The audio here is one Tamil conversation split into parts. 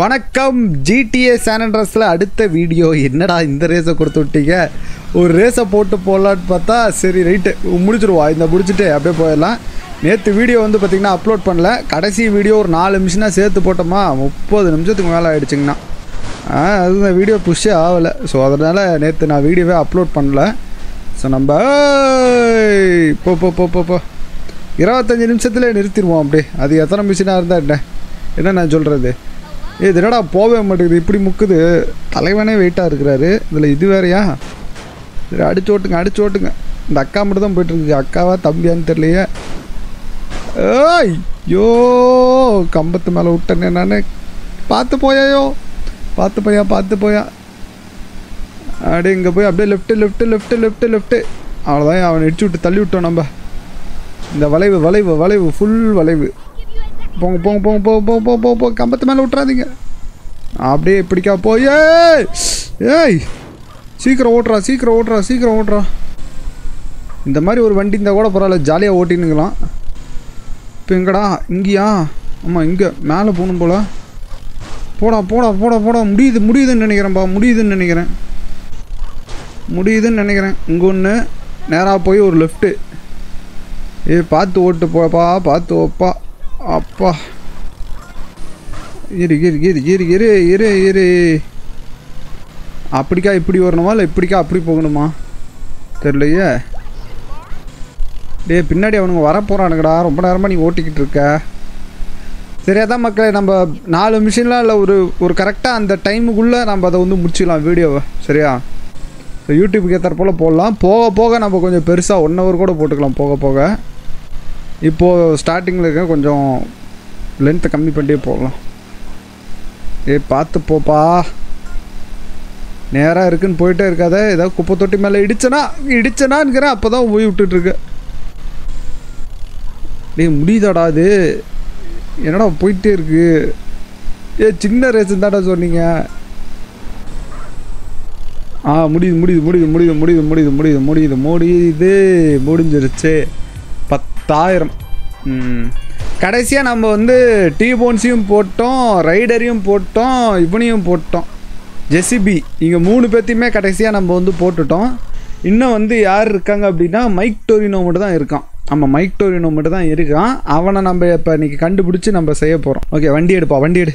வணக்கம். ஜிடிஏ சேனண்ட்ரஸில் அடுத்த வீடியோ. என்னடா இந்த ரேஸை கொடுத்து விட்டீங்க? ஒரு ரேஸை போட்டு போடலான்னு பார்த்தா சரி ரைட்டு முடிச்சிருவா இந்த முடிச்சுட்டு அப்படியே போயிடலாம். நேற்று வீடியோ வந்து பார்த்திங்கன்னா அப்லோட் பண்ணல. கடைசி வீடியோ ஒரு நாலு நிமிஷம்னா சேர்த்து போட்டோமா? முப்பது நிமிஷத்துக்கு மேலே ஆகிடுச்சிங்கண்ணா ஆ அது இந்த வீடியோ புஷ்ஷே ஆகலை. ஸோ அதனால் நேற்று நான் வீடியோவே அப்லோட் பண்ணல. ஸோ நம்ம ஏய், போ போ போ போ போ. இருபத்தஞ்சி நிமிஷத்துல நிறுத்திடுவோம் அப்படியே. அது எத்தனை மிஷினாக இருந்தால் என்ன? என்ன நான் சொல்கிறது இது என்னடா போகவே மாட்டேங்குது? இப்படி முக்குது. தலைவனே வெயிட்டாக இருக்கிறாரு. இதில் இது வேறையா? சரி அடிச்சு ஓட்டுங்க அடிச்சு ஓட்டுங்க. இந்த அக்கா மட்டும் தான் போயிட்டுருக்கு அக்காவா தம்பியான்னு தெரியலையே. ஏய் யோ கம்பத்து மேலே விட்டேனே நான். பார்த்து போயாயோ? பார்த்து போயா பார்த்து போயா? அப்படியே இங்கே போய் அப்படியே left left left left left அவ்வளோதான் அவனை இடிச்சு விட்டு தள்ளி விட்டோம் நம்ம. இந்த வளைவு வளைவு வளைவு ஃபுல் வளைவு. போங்க போங்க போங்க போங்க போங்க போங்க போங்க போங்க கம்பத்து மேலே விட்றாதீங்க அப்படியே இப்படிக்கா போய் ஏய் ஏய் சீக்கிரம் ஓட்டுறா சீக்கிரம் ஓட்டுறா சீக்கிரம் ஓட்டுறா. இந்த மாதிரி ஒரு வண்டி இருந்தால் கூட பரவாயில்ல ஜாலியாக ஓட்டினுங்களாம் இப்போ எங்கடா? இங்கேயா? ஆமாம் இங்கே. மேலே போகணும் போல. போடா போடா போடா போடா. முடியுது முடியுதுன்னு நினைக்கிறேன்ப்பா முடியுதுன்னு நினைக்கிறேன். முடியுதுன்னு நினைக்கிறேன். இங்கே ஒன்று நேராக போய் ஒரு லெஃப்ட்டு ஏ பார்த்து ஓட்டு போப்பா பார்த்து ஓப்பா அப்பா. இரு இரு இரு இரு இரு இரு இரு. அப்படிக்கா இப்படி வரணுமா? இல்லை இப்படிக்கா அப்படி போகணுமா? தெரியலையே. டேய் பின்னாடி அவனுங்க வர போகிறானுங்கடா ரொம்ப நேரமாக நீ ஓட்டிக்கிட்டு இருக்க. சரியா தான் மக்களே நம்ம நாலு மிஷின்லாம் இல்லை ஒரு ஒரு கரெக்டாக அந்த டைமுக்குள்ளே நம்ம அதை வந்து முடிச்சிடலாம் வீடியோவை. சரியா? யூடியூப்புக்கு ஏற்ற போல் போடலாம். போக போக நம்ம கொஞ்சம் பெருசாக ஒன் ஹவர் கூட போட்டுக்கலாம் போக போக. இப்போது ஸ்டார்டிங்கில் இருக்க கொஞ்சம் லென்த்தை கம்மி பண்ணிட்டே போகலாம் ஏய் பார்த்து போப்பா நேராக இருக்குன்னு போயிட்டே இருக்காத ஏதாவது குப்பை தொட்டி மேலே இடிச்சனா இடிச்சனான்னுக்கிறேன் அப்போ தான் போய் விட்டுட்ருக்கு டேய் முடியுதாடா அது என்னடா போயிட்டே இருக்கு ஏ சின்ன ரேஸ் தாடா சொன்னீங்க ஆ முடியுது முடியுது முடியுது முடியுது முடியுது முடியுது முடியுது முடியுது முடியுது முடிஞ்சிருச்சு பத்தாயிரம் கடைசியாக நம்ம வந்து டீ போன்ஸையும் போட்டோம் ரைடரையும் போட்டோம் இவனையும் போட்டோம். ஜெசிபி இங்கே மூணு பேர்த்தையுமே கடைசியாக நம்ம வந்து போட்டுட்டோம். இன்னும் வந்து யார் இருக்காங்க அப்படின்னா மைக் டோரினோ மட்டும் தான் இருக்கான். ஆமாம் மைக் டோரினோ மட்டும் தான் இருக்கான். அவனை நம்ம இப்போ இன்றைக்கி கண்டுபிடிச்சி நம்ம செய்ய போகிறோம் ஓகே வண்டி எடுப்பா வண்டி எடு.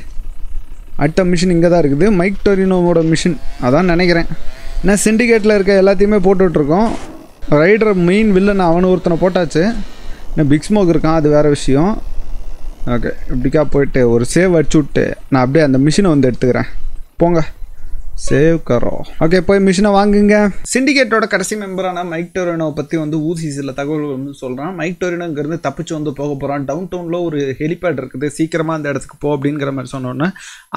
அடுத்த மிஷின் இங்கே தான் இருக்குது. மைக் டோரினோவோட மிஷின் அதான் நினைக்கிறேன். ஏன்னா சிண்டிகேட்டில் இருக்க எல்லாத்தையுமே போட்டுட்ருக்கோம் ரைடர் மெயின் வில்லன் அவனு ஒருத்தனை போட்டாச்சு. இன்னும் பிக் ஸ்மோக் இருக்கான் அது வேறு விஷயம். ஓகே இப்படிக்கா போயிட்டு ஒரு சேவ் அடிச்சு விட்டு நான் அப்படியே அந்த மிஷினை வந்து எடுத்துக்கிறேன். போங்க. சேவ் கரோ. ஓகே போய் மிஷினை வாங்குங்க. சிண்டிகேட்டோட கடைசி மெம்பரான மைக் டோரினோ பற்றி வந்து ஊசி தகவல் தகவல்கள் வந்து சொல்கிறான் மைக் டோரினோ இங்கேருந்து தப்பிச்சு வந்து போக போகிறான் டவுன் டவுனில் ஒரு ஹெலிபேட் இருக்குது. சீக்கிரமாக அந்த இடத்துக்கு போ அப்படிங்கிற மாதிரி சொன்னோன்னே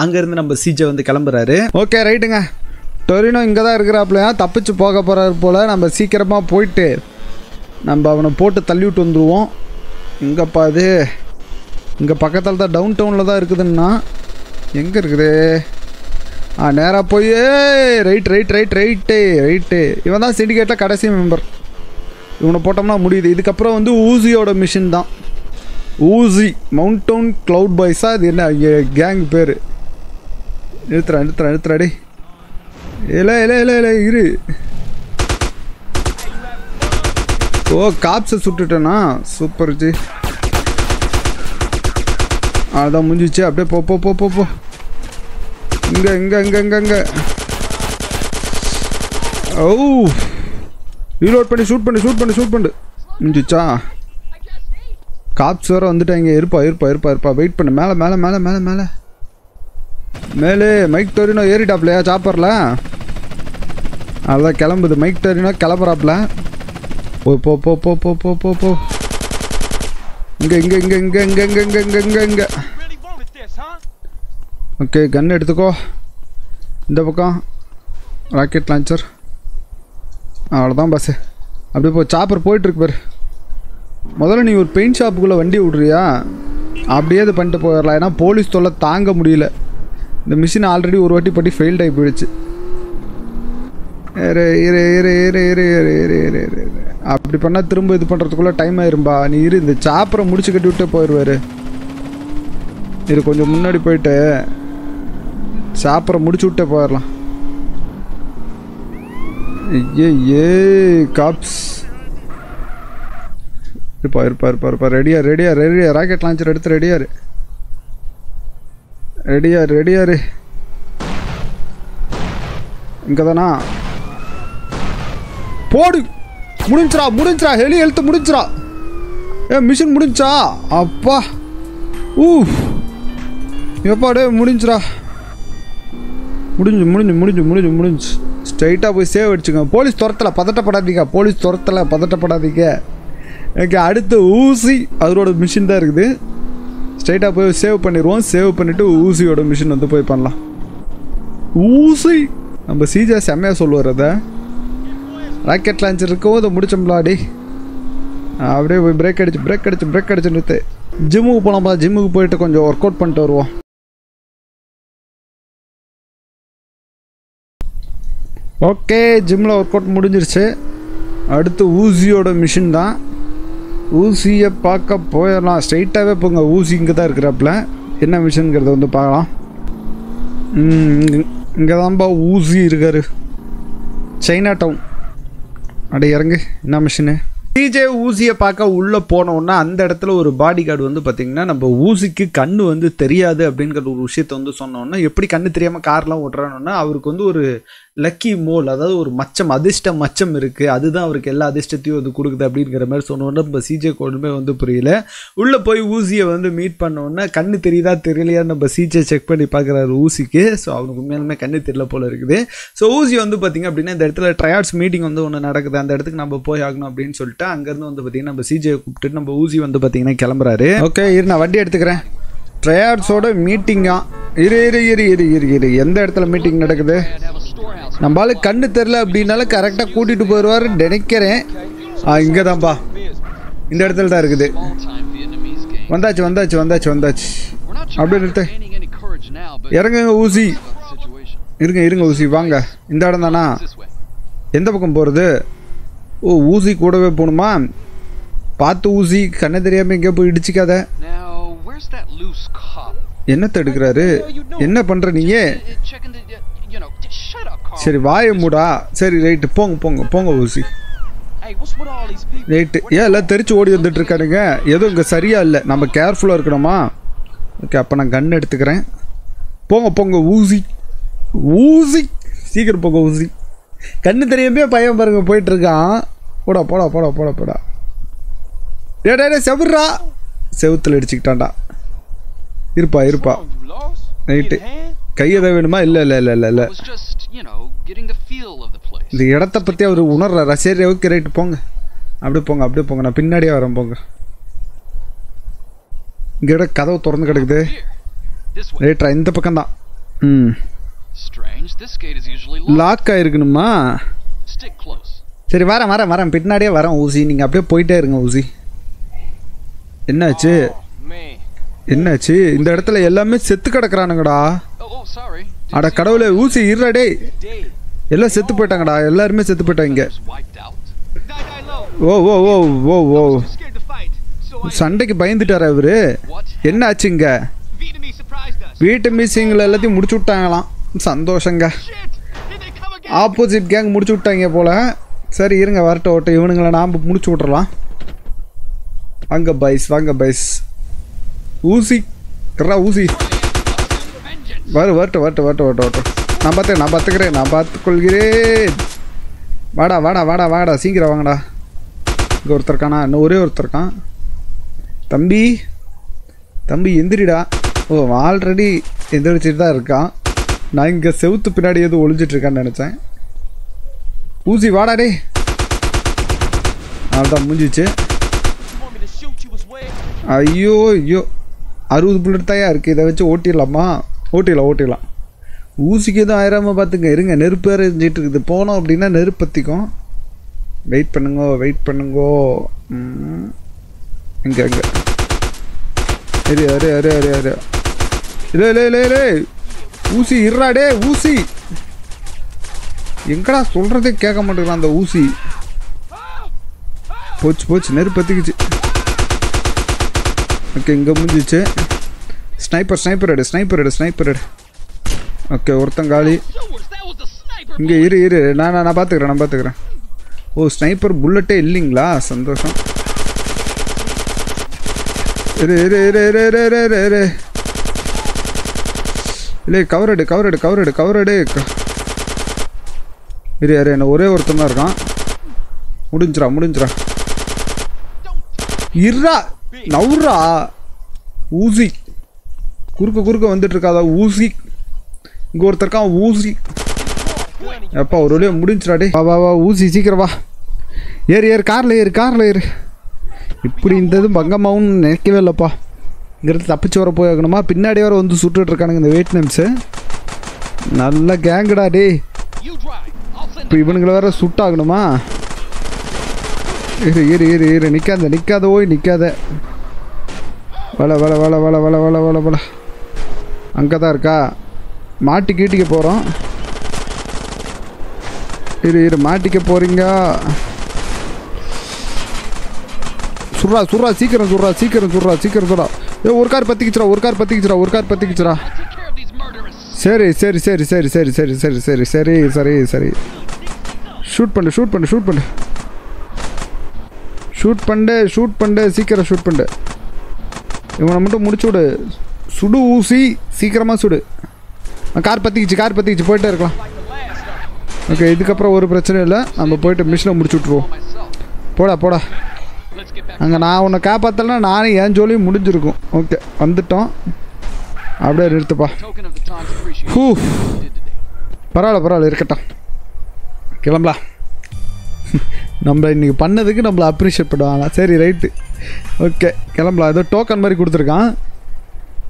அங்கேருந்து நம்ம சிஜை வந்து கிளம்புறாரு. ஓகே ரைட்டுங்க டொரினோ இங்கே தான் இருக்கிறாப்புலையா? தப்பிச்சு போக போகிறாரு போல். நம்ம சீக்கிரமாக போயிட்டு நம்ம அவனை போட்டு தள்ளி விட்டு வந்துடுவோம் எங்கப்பா அது இங்கே பக்கத்தில் தான் டவுன் டவுனில் தான் இருக்குதுன்னா எங்கே இருக்குது? ஆ நேராக போய் right right right right right இவன் தான் சிண்டிகேட்டில் கடைசி மெம்பர் இவனை போட்டோம்னா முடியுது. இதுக்கப்புறம் வந்து ஊசியோட மிஷின் தான். ஊசி மவுண்டவுன் க்ளவுட் பாய்ஸாக இது என்ன கேங் பேர். நிறுத்துறா நிறுத்துறா நிறுத்துறாடி இல்லை இல்லை இல்லை இல்லை இரு. ஓ காப்ஸை சுட்டுட்டேனா? சூப்பர் ஜி. அதான் முடிஞ்சிச்சு. அப்படியே போ போ போ போ போ. இங்கே இங்கே இங்கே இங்கே இங்கே. ஓ. ரீலோட் பண்ணி ஷூட் பண்ணி ஷூட் பண்ணி ஷூட் பண்ணு. முடிஞ்சிச்சா? காப்ஸ் வேறு வந்துட்டாங்க. இருப்பா இருப்பா இருப்பா இருப்பா. வெயிட் பண்ணு. மேலே மேலே மேலே மேலே மேலே. மேலே மைக் டோரினோ ஏறிட்டாப்லையா சாப்பரில் அதான் கிளம்புது. மைக் டோரினோ கிளம்புறாப்ல. போ போ போ போ போ போ போ போ. இங்கே இங்கே இங்கே இங்கே இங்கே இங்கே இங்கே இங்கே இங்கே இங்கே. ஓகே கன் எடுத்துக்கோ. இந்த பக்கம். ராக்கெட் லான்ச்சர் அவ்வளோதான் பஸ்ஸு அப்படியே போ சாப்பர் போயிட்டுருக்கு பாரு. முதல்ல நீ ஒரு பெயிண்ட் ஷாப்புக்குள்ளே வண்டி விட்றியா? அப்படியே இது பண்ணிட்டு போயிடலாம். ஏன்னா போலீஸ் தொல்லை தாங்க முடியல. இந்த மிஷின் ஆல்ரெடி ஒரு வாட்டி பட்டி ஃபெயில்ட் ஆகி போயிடுச்சு. இரு இரு இரு இரு இரு இரு இரு இரு இரு இரு. அப்படி பண்ணால் திரும்ப இது பண்ணுறதுக்குள்ளே டைம் ஆயிரும்பா. நீ இரு இந்த சாப்பரை முடிச்சு கட்டி விட்டே போயிடுவாரு இது கொஞ்சம் முன்னாடி போயிட்டு சாப்பிட முடிச்சு விட்டே போயிடலாம் ஐயே ஏ காப்ஸ் இருப்பா இருப்பா இருப்பா. இருப்பா ரெடியா ரெடியா ரெடியா ராக்கெட் லான்ச்சர் எடுத்து ரெடியாரு ரெடியா ரெடியாரு இங்கே தானா போடு. முடிஞ்சிரா முடிஞ்சிரா ஹெலி எழுத்து முடிஞ்சிரா ஏ மிஷின் முடிஞ்சா? அப்பா. ஊ எப்பாடே முடிஞ்சிரா முடிஞ்சு முடிஞ்சு முடிஞ்சு முடிஞ்சு முடிஞ்சு. ஸ்ட்ரைட்டாக போய் சேவ் அடிச்சுங்க போலீஸ் துரத்தலை பதட்டப்படாதீங்க. போலீஸ் துரத்தலை பதட்டப்படாதீங்க. எனக்கு அடுத்து ஊசி அதோட மிஷின் தான் இருக்குது. ஸ்ட்ரைட்டாக போய் சேவ் பண்ணிடுவோம் சேவ் பண்ணிவிட்டு ஊசியோட மிஷின் வந்து போய் பண்ணலாம். ஊசி? நம்ம சீஜா செம்மையாக சொல்லுவார் அதை. ராக்கெட் லான்ச்சர் இருக்கவும் இதை முடிச்சோம்லாடி. அப்படியே போய் பிரேக் அடிச்சு பிரேக் அடிச்சு பிரேக் அடிச்சு நிறுத்து. ஜிம்முக்கு போகலாம்ப்பா ஜிம்முக்கு போயிட்டு கொஞ்சம் ஒர்க் அவுட் பண்ணிட்டு வருவோம். ஓகே ஜிம்மில் ஒர்க் அவுட் முடிஞ்சிருச்சு. அடுத்து ஊசியோட மிஷின் தான். ஊசியை பார்க்க போயிடலாம். ஸ்ட்ரைட்டாகவே போங்க ஊசி இங்கே தான் இருக்கிறாப்புல. என்ன மிஷின்ங்கிறத வந்து பார்க்கலாம். இங்கே தான்ப்பா ஊசி இருக்காரு. சைனா டவுன் அடே இறங்கு. என்ன மிஷினு? டிஜே ஊசியை பார்க்க உள்ளே போனோன்னா அந்த இடத்துல ஒரு பாடி கார்டு வந்து பார்த்திங்கன்னா நம்ம ஊசிக்கு கண்ணு வந்து தெரியாது அப்படிங்கிற ஒரு விஷயத்த வந்து சொன்னோன்னா எப்படி கண்ணு தெரியாமல் கார்லாம் ஓட்டுறானோன்னா அவருக்கு வந்து ஒரு லக்கி மோல் அதாவது ஒரு மச்சம் அதிர்ஷ்ட மச்சம் இருக்குது அதுதான் அவருக்கு எல்லா அதிர்ஷ்டத்தையும் வந்து கொடுக்குது அப்படிங்கிற மாதிரி சொன்னோன்னா நம்ம சிஜே கொண்டுமே வந்து புரியல. உள்ளே போய் ஊசியை வந்து மீட் பண்ணோன்னா கண்ணு தெரியுதா தெரியலையா நம்ம சிஜே செக் பண்ணி பார்க்குறாரு ஊசிக்கு. ஸோ அவனுக்கு உண்மையாலுமே கண்ணு தெரியல போல இருக்குது. ஸோ ஊசி வந்து பார்த்திங்க அப்படின்னா இந்த இடத்துல ட்ரையாட்ஸ் மீட்டிங் வந்து ஒன்று நடக்குது. அந்த இடத்துக்கு நம்ம போய் ஆகணும் அப்படின்னு சொல்லிட்டு அங்கேருந்து வந்து பார்த்திங்கன்னா நம்ம சிஜே கூப்பிட்டு நம்ம ஊசி வந்து பார்த்திங்கன்னா கிளம்புறாரு. ஓகே இரு நான் வண்டி எடுத்துக்கிறேன். ட்ரையாட்ஸோட மீட்டிங்கா இரு இரு இரு இரு இரு இரு. எந்த இடத்துல மீட்டிங் நடக்குது? நம்மளால கண்ணு தெரில அப்படின்னாலும் கரெக்டாக கூட்டிகிட்டு போயிடுவார் நினைக்கிறேன். ஆ இங்கே தான்ப்பா இந்த இடத்துல தான் இருக்குது. வந்தாச்சு வந்தாச்சு வந்தாச்சு வந்தாச்சு. அப்படியே நிறுத்து. இறங்குங்க ஊசி. இருங்க இருங்க ஊசி. வாங்க. இந்த இடம் தானா? எந்த பக்கம் போகிறது ஓ ஊசி கூடவே போகணுமா பார்த்து ஊசி. கண்ணை தெரியாமல் எங்கேயோ போய் இடிச்சிக்காத. என்னத்தை எடுக்கிறாரு என்ன பண்ணுற நீங்க? Uh, uh, Carl. சரி வாயை மூடா. சரி ரைட்டு போங்க போங்க போங்க ஊசி? ரைட்டு. ஏன் எல்லாம் தெரிச்சு ஓடி வந்துட்டு இருக்கானுங்க எதுவும் இங்கே சரியா இல்லை. நம்ம கேர்ஃபுல்லாக இருக்கணுமா? ஓகே அப்போ நான் கன் எடுத்துக்கிறேன். போங்க போங்க ஊசி. ஊசி. சீக்கிரம் போங்க ஊசி. கண்ணு தெரியாமே பையன் பாருங்க போயிட்டு இருக்கான் போடா போடா போடா போடா. போடா டே, டே செவுடுறா. செவுத்துல அடிச்சுக்கிட்டான்டா இருப்பா இருப்பா. நைட்டு ரைட்டு கை எதாவது வேணுமா? இல்லை இல்லை இல்லை இல்லை இல்லை. இந்த இடத்த பற்றி அவர் உணர்றாரா. சரி ஓகே ரைட்டு போங்க. அப்படியே போங்க அப்படியே போங்க. நான் பின்னாடியே வரேன் போங்க. இங்கே இடம் கதவு திறந்து கிடக்குது. ரைட்டா இந்த பக்கம் தான் ம். லாக் ஆயிருக்கணுமா? சரி வரேன் வரேன் வரேன். பின்னாடியே வரேன் ஊசி. நீங்கள் அப்படியே போயிட்டே இருங்க ஊசி. என்னாச்சு? Oh, என்னாச்சு? இந்த இடத்துல எல்லாமே செத்து கிடக்குறானுங்கடா. அட கடவுளே ஊசி இருடே எல்லாம் செத்து போயிட்டாங்கடா. எல்லாருமே செத்து போயிட்டாங்க ஓ ஓ ஓ ஓ ஓ. சண்டைக்கு பயந்துட்டாரா இவரு? என்ன ஆச்சுங்க Vietnamese வீட்டு மீசிங்களை எல்லாத்தையும் முடிச்சு விட்டாங்களாம். சந்தோஷங்க. ஆப்போசிட் கேங் முடிச்சு விட்டாங்க போல. சரி இருங்க வரட்ட ஓட்ட இவனுங்களை நாம் முடிச்சு விட்றலாம் வாங்க பைஸ் வாங்க பைஸ் ஊசி கர்றா ஊசி. வரு வரட்டும் வரட்டும் வரட்டும் வரட்டும் வரட்டும் நான் பார்த்தேன் நான் பார்த்துக்கிறேன் நான் பார்த்துக்கொள்கிறேன். வாடா வாடா வாடா வாடா சீக்கிரம் வாங்கடா. இங்கே ஒருத்தருக்கானா இன்னும் ஒரே ஒருத்தர் இருக்கான். தம்பி தம்பி எந்திரிடா. ஓ ஆல்ரெடி எந்திரிச்சிட்டு தான் இருக்கான். நான் இங்கே செவுத்து பின்னாடி எதுவும் ஒழிஞ்சிட்ருக்கான்னு நினச்சேன். ஊசி வாடா டே அதான் முடிஞ்சிச்சு. ஐயோ ஐயோ. அறுபது புல்லட் தயா இருக்குது இதை வச்சு ஓட்டிடலாமா? ஓட்டிடலாம் ஓட்டிடலாம். ஊசிக்கு எதுவும் ஆயிராம பார்த்துங்க. இருங்க நெருப்பு வேறு இருக்குது. போனோம் அப்படின்னா நெருப்பு பற்றிக்கும் வெயிட் பண்ணுங்கோ வெயிட் பண்ணுங்கோ. இங்கே இங்கே. அரு அரு அரு அரு அரு இல்லை இல்லை இல்லை இல்லை ஊசி இறாடே ஊசி. எங்கடா சொல்கிறதே கேட்க மாட்டேங்கிறான் அந்த ஊசி. போச்சு போச்சு நெருப்பத்திக்குச்சு ஓகே இங்கே முடிஞ்சிச்சு. ஸ்னைப்பர் ஸ்னைப்பர் எடு ஸ்னைப்பர் எடு ஸ்னைப்பர் எடு ஓகே ஒருத்தன் காலி. இங்கே இரு இரு. நான் நான் நான் பார்த்துக்கிறேன் நான் பார்த்துக்கிறேன் ஓ ஸ்னைப்பர் புல்லட்டே இல்லைங்களா? சந்தோஷம். இரு இரு இரு இரு இரு இரு இரு இரு. இல்லை கவரடு கவரடு கவரடு கவரடு இரு யாரு என்ன ஒரே ஒருத்தன் தான் இருக்கான். முடிஞ்சிரா முடிஞ்சிரா இருடா! நவுரா ஊசி. குறுக்க குறுக்க வந்துட்டு இருக்காதா ஊசி. இங்கே ஒருத்தர் இருக்கான் ஊசி. எப்பா ஒரு வழியாக முடிஞ்சிடா டே வா வா வா ஊசி சீக்கிரம் வா. ஏறு ஏறு காரில் ஏறு காரில் ஏறு. இப்படி இந்த இது பங்கமாவும் நினைக்கவே இல்லைப்பா. இங்கிருந்து தப்பிச்சு வர போயாகணுமா? பின்னாடி வர வந்து சுட்டுட்டு இருக்கானுங்க இந்த வெயிட்னம்ஸு நல்ல கேங்குடா டே இப்போ இவனுங்களை வேற சுட்டாகணுமா? இரு இரு இரு இரு. நிற்காத நிற்காத ஓய் நிற்காத வள வள வள வள வள வள வள வள அங்கே தான் இருக்கா? மாட்டி கீட்டிக்க போகிறோம் இரு இரு மாட்டிக்க போகிறீங்க சுடுறா சுடுறா சீக்கிரம் சுடுறா சீக்கிரம் சுடுறா சீக்கிரம் சுட்றா ஏ ஒரு கார் பற்றிக்கிச்சுரா ஒரு கார் பற்றிக்கிச்சுரா ஒரு கார் பற்றிக்கிச்சுரா சரி சரி சரி சரி சரி சரி சரி சரி சரி சரி. சரி ஷூட் பண்ணு ஷூட் பண்ணு ஷூட் பண்ணு. ஷூட் பண்ணு ஷூட் பண்ணு சீக்கிரம் ஷூட் பண்ணு இவனை மட்டும் முடிச்சு விடு. சுடு ஊசி சீக்கிரமாக சுடு. கார் பற்றிக்கிச்சு கார் பற்றிக்கிச்சு போயிட்டே இருக்கலாம். ஓகே இதுக்கப்புறம் ஒரு பிரச்சனையும் இல்லை. நம்ம போயிட்டு மிஷினை முடிச்சு விட்ருவோம் போடா போடா. அங்கே நான் உன்னை காப்பாற்றலன்னா நானும் என் ஜோலியும் முடிஞ்சிருக்கும். ஓகே வந்துட்டோம். அப்படியே நிறுத்துப்பா ஹூ பரவாயில்ல பரவாயில்ல இருக்கட்டும். கிளம்பலாம். நம்ம இன்றைக்கி பண்ணதுக்கு நம்மளை அப்ரிஷியேட் பண்ணுவாங்க. சரி ரைட்டு ஓகே கிளம்பலாம். ஏதோ டோக்கன் மாதிரி கொடுத்துருக்கான்.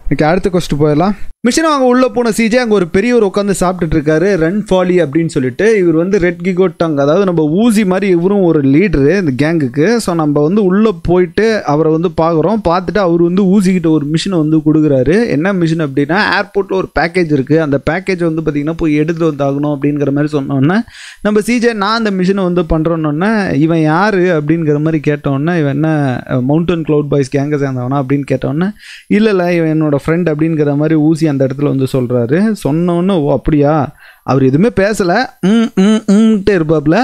இன்னைக்கு அடுத்த கொஸ்ட்டு போயிடலாம். மிஷினும் அங்கே உள்ளே போன சிஜே அங்கே ஒரு பெரியவர் உட்காந்து சாப்பிட்டுட்டு இருக்காரு ரன் ஃபாலி அப்படின்னு சொல்லிட்டு. இவர் வந்து ரெட் கிகோட்டாங் அதாவது நம்ம ஊசி மாதிரி இவரும் ஒரு லீடரு இந்த கேங்குக்கு ஸோ நம்ம வந்து உள்ளே போயிட்டு அவரை வந்து பார்க்குறோம். பார்த்துட்டு அவர் வந்து ஊசிக்கிட்ட ஒரு மிஷினை வந்து கொடுக்குறாரு. என்ன மிஷின் அப்படின்னா ஏர்போர்ட்டில் ஒரு பேக்கேஜ் இருக்குது அந்த பேக்கேஜ் வந்து பார்த்திங்கன்னா போய் எடுத்துகிட்டு வந்து ஆகணும் அப்படிங்கிற மாதிரி சொன்னோன்னே நம்ம சிஜே நான் அந்த மிஷினை வந்து பண்ணுறோன்னொன்னே இவன் யார் அப்படிங்கிற மாதிரி கேட்டோன்னே இவன் என்ன மவுண்டன் க்ளவுட் பாய்ஸ் கேங்கை சேர்ந்தவனா அப்படின்னு கேட்டோன்னே இல்லை இல்லை இவன் என்னோடய ஃப்ரெண்ட் அப்படிங்கிற மாதிரி ஊசி அந்த இடத்துல வந்து சொல்கிறாரு சொன்னோன்னே ஓ அப்படியா? அவர் எதுவுமே பேசலை. ம் ம் ம்ட்டு இருப்பாப்புல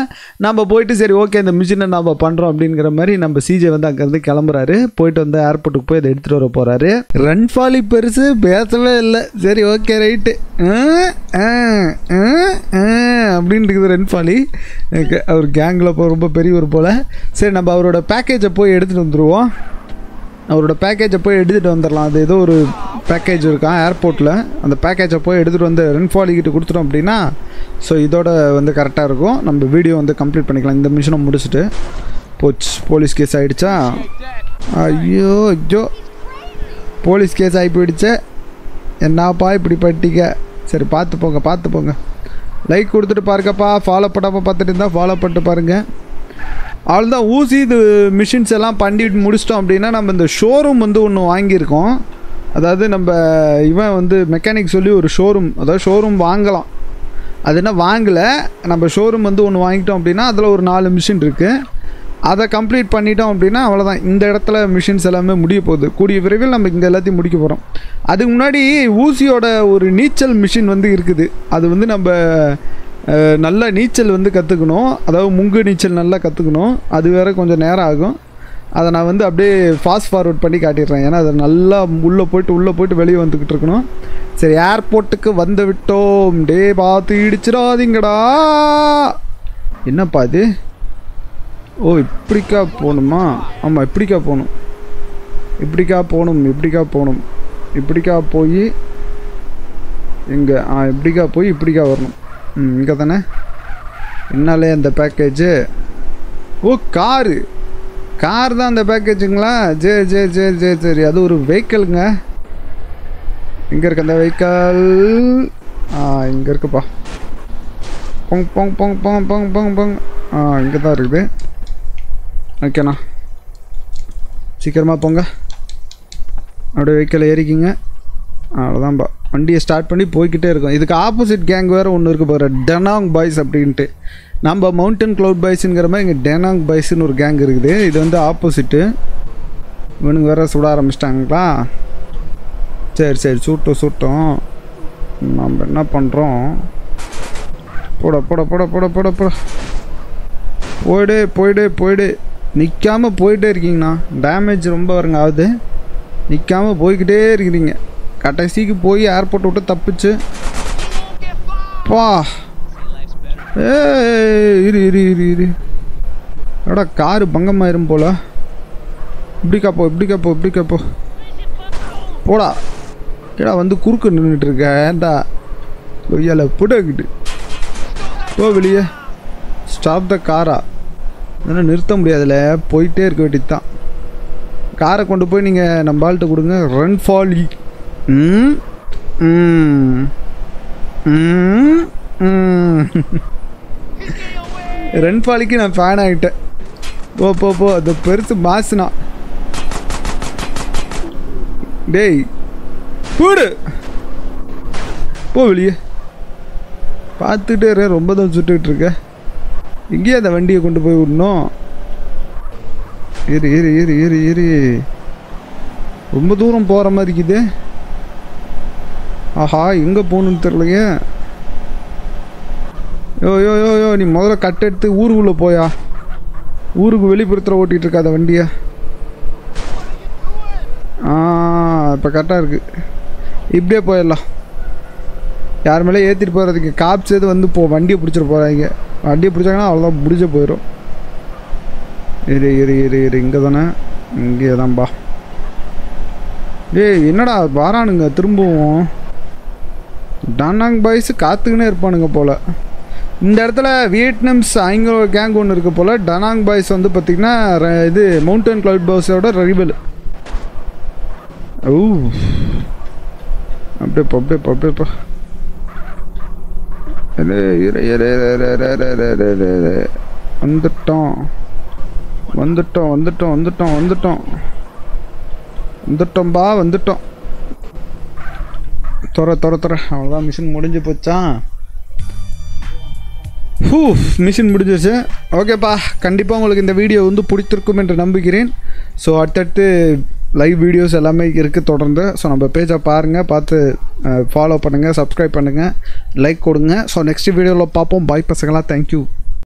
நம்ம போயிட்டு சரி ஓகே இந்த மிஷினை நம்ம பண்ணுறோம் அப்படிங்கிற மாதிரி நம்ம சிஜே வந்து அங்கேருந்து கிளம்புறாரு. போயிட்டு வந்து ஏர்போர்ட்டுக்கு போய் அதை எடுத்துகிட்டு வர போகிறாரு ரன் ஃபாலி பெருசு பேசவே இல்லை. சரி ஓகே ரைட்டு. அப்படின்னு இருக்குது ரன் ஃபாலி அவர் கேங்கில் இப்போ ரொம்ப பெரியவர் போல். சரி நம்ம அவரோட பேக்கேஜை போய் எடுத்துகிட்டு வந்துடுவோம் அவரோட பேக்கேஜை போய் எடுத்துகிட்டு வந்துடலாம் அது ஏதோ ஒரு பேக்கேஜ் இருக்கான் ஏர்போர்ட்டில் அந்த பேக்கேஜை போய் எடுத்துகிட்டு வந்து ரென்ஃபாலிக்கிட்ட கொடுத்துட்டோம் அப்படின்னா ஸோ இதோட வந்து கரெக்டாக இருக்கும். நம்ம வீடியோ வந்து கம்ப்ளீட் பண்ணிக்கலாம். இந்த மிஷினை முடிச்சுட்டு. போச்சு. போலீஸ் கேஸ் ஆகிடுச்சா ஐயோ ஐயோ. போலீஸ் கேஸ் ஆகி போயிடுச்சே. என்னப்பா இப்படி பட்டிக்க சரி பார்த்து போங்க பார்த்து போங்க. லைக் கொடுத்துட்டு பாருங்கப்பா. ஃபாலோ பண்ணாமல் பார்த்துட்டு இருந்தால் ஃபாலோ பண்ணிட்டு பாருங்கள் அவ்வளோதான் ஊசி இது மிஷின்ஸ் எல்லாம் பண்ணிட்டு முடிச்சிட்டோம் அப்படின்னா நம்ம இந்த ஷோரூம் வந்து ஒன்று வாங்கியிருக்கோம். அதாவது நம்ம இவன் வந்து மெக்கானிக் சொல்லி ஒரு ஷோரூம் அதாவது ஷோரூம் வாங்கலாம். அது என்ன வாங்கலை நம்ம ஷோரூம் வந்து ஒன்று வாங்கிட்டோம் அப்படின்னா அதில் ஒரு நாலு மிஷின் இருக்குது அதை கம்ப்ளீட் பண்ணிட்டோம் அப்படின்னா அவ்வளோதான் இந்த இடத்துல மிஷின்ஸ் எல்லாமே முடிய போகுது. கூடிய விரைவில் நம்ம இங்கே எல்லாத்தையும் முடிக்க போகிறோம் அதுக்கு முன்னாடி ஊசியோட ஒரு நீச்சல் மிஷின் வந்து இருக்குது. அது வந்து நம்ம நல்லா நீச்சல் வந்து கற்றுக்கணும் அதாவது முங்கு நீச்சல் நல்லா கற்றுக்கணும் அது வேறு கொஞ்சம் நேரம் ஆகும். அதை நான் வந்து அப்படியே ஃபாஸ்ட் ஃபார்வர்ட் பண்ணி காட்டிடுறேன். ஏன்னா அதை நல்லா உள்ளே போயிட்டு உள்ளே போயிட்டு வெளியே வந்துக்கிட்டு இருக்கணும். சரி ஏர்போர்ட்டுக்கு வந்து விட்டோம். டே பார்த்து இடிச்சிடாதீங்கடா. என்னப்பா இது? ஓ இப்படிக்கா போகணுமா? ஆமாம் இப்படிக்கா போகணும். இப்படிக்கா போகணும் இப்படிக்கா போகணும். இப்படிக்கா போய் இங்கே ஆ இப்படிக்கா போய் இப்படிக்கா வரணும். ம் இங்கே தானே என்னாலே அந்த பேக்கேஜு ஓ காரு. கார் தான் அந்த பேக்கேஜுங்களா சரி சரி சரி சரி சரி. அது ஒரு வெஹிக்கிளுங்க எங்கே இருக்கு அந்த வெஹிக்கல் ஆ இங்கே இருக்குப்பா. பொங் பொங் பொங் பொங் பொங் பொங் பொங். ஆ இங்கே தான் இருக்குது ஓகேண்ணா சீக்கிரமாக போங்க. அப்படியே வெஹிக்கிள் ஏறிக்கிங்க. அவ்வளோதான்ப்பா வண்டியை ஸ்டார்ட் பண்ணி போய்கிட்டே இருக்கும். இதுக்கு ஆப்போசிட் கேங் வேறு ஒன்று இருக்குது பாரு. டெனாங் பாய்ஸ் அப்படின்ட்டு. நம்ம மவுண்டன் க்ளவுட் பாய்ஸுங்கிற மாதிரி இங்கே டெனாங் பாய்ஸ்னு ஒரு கேங் இருக்குது. இது வந்து ஆப்போசிட்டு இவனுக்கு வேறு சுட ஆரம்பிச்சிட்டாங்களா சரி சரி. சூட்டும் சூட்டும். நம்ம என்ன பண்ணுறோம் போட போட போட போட போட போட. போயிடு போயிடு போயிடு. நிற்காம போயிட்டே இருக்கீங்கண்ணா. டேமேஜ் ரொம்ப வருங்க ஆகுது. நிற்காம போய்கிட்டே இருக்கிறீங்க. கடைசிக்கு போய் ஏர்போர்ட் விட்டு தப்பிச்சு. பா ஏ இரு இரு இரு இரு. எடா காரு பங்கமாயிரும் போல. இப்படி காப்போ இப்படி காப்போ இப்படி காப்போ போடா. ஏடா வந்து குறுக்கு நின்றுட்டு இருக்க ஏண்டா கொய்யால புடக்கிட்டு. போ வெளியே. ஸ்டாப் த காரா இதெல்லாம் நிறுத்த முடியாதுல போயிட்டே இருக்க வேண்டியது தான் காரை கொண்டு போய் நீங்கள் நம்ம ஆள்கிட்ட கொடுங்க. ரன் ஃபாலி ம் ம் Mm. Mm. ரன் ஃபாலிக்கு நான் ஃபேன் ஆகிட்டேன் போ போ போ அது பெருசு மாசுனா. டேய் கூடு. போ வெளியே. பார்த்துட்டே இரு, ரொம்ப தான் சுட்டுக்கிட்டு இருக்க. எங்கேயே அந்த வண்டியை கொண்டு போய் விடணும். இரு இரு இரு இரு இரு ரொம்ப தூரம் போகிற மாதிரி இருக்குது. ஆஹா எங்கே போகணுன்னு தெரிலையே யோ யோ யோ யோ நீ முதல்ல கட் எடுத்து ஊருக்குள்ளே போயா. ஊருக்கு வெளிப்புறத்தில் ஓட்டிகிட்டு இருக்காத வண்டியை. ஆ இப்போ கரெக்டாக இருக்குது இப்படியே போயிடலாம். யார் மேலே ஏற்றிட்டு போகிறதுக்கு காப்ஸ் எது வந்து போ வண்டியை பிடிச்சிட்டு போகிறாங்க வண்டியை பிடிச்சாங்கன்னா அவ்வளோதான் முடிஞ்ச போயிடும். இரு இரு இரு இரு இங்கே தானே. இங்கே தான்பா டேய் என்னடா வாரானுங்க திரும்பவும். டானாங் பாய்ஸு காத்துக்கினே இருப்பானுங்க போல் இந்த இடத்துல வியட்நாம்ஸ் ஐங்கோ கேங் ஒன்று இருக்க போல் டனாங் பாய்ஸ் வந்து பார்த்திங்கன்னா இது மவுண்டன் கிளவுட் பாய்ஸோட ரிபல் ஓ அப்படியே அப்படியே அப்படியேப்பா வந்துட்டோம் வந்துட்டோம் வந்துட்டோம் வந்துட்டோம் வந்துட்டோம் வந்துட்டோம்பா வந்துட்டோம் துற துற துற. அவ்வளோதான் மிஷின் முடிஞ்சு போச்சா? ஹூ மிஷின் முடிஞ்சிருச்சு. ஓகேப்பா கண்டிப்பாக உங்களுக்கு இந்த வீடியோ வந்து பிடித்திருக்கும் என்று நம்புகிறேன். ஸோ அடுத்தடுத்து லைவ் வீடியோஸ் எல்லாமே இருக்குது தொடர்ந்து. ஸோ நம்ம பேஜை பாருங்கள் பார்த்து ஃபாலோ பண்ணுங்கள் சப்ஸ்கிரைப் பண்ணுங்கள் லைக் கொடுங்க. ஸோ நெக்ஸ்ட் வீடியோவில் பார்ப்போம். பாய் பசங்களா. தேங்க்யூ